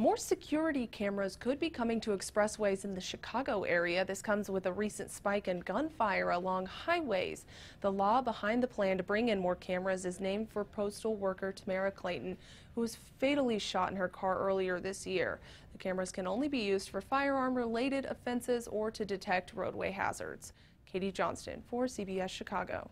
More security cameras could be coming to expressways in the Chicago area. This comes with a recent spike in gunfire along highways. The law behind the plan to bring in more cameras is named for postal worker Tamara Clayton, who was fatally shot in her car earlier this year. The cameras can only be used for firearm-related offenses or to detect roadway hazards. Katie Johnston for CBS Chicago.